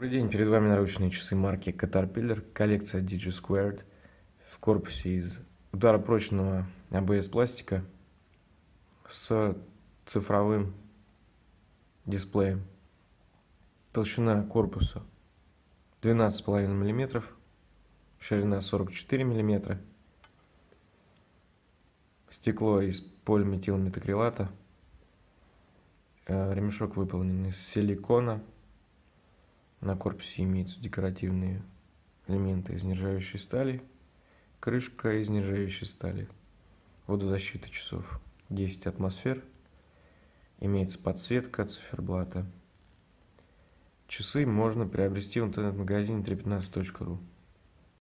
Добрый день, перед вами наручные часы марки Caterpillar, коллекция DigiSquared в корпусе из ударопрочного ABS пластика с цифровым дисплеем. Толщина корпуса 12,5 мм, ширина 44 мм, стекло из полиметилметакрилата, э, ремешок выполнен из силикона, на корпусе имеются декоративные элементы из нержавеющей стали, крышка из нержавеющей стали, водозащита часов 10 атмосфер, имеется подсветка циферблата. Часы можно приобрести в интернет-магазине 315.ru.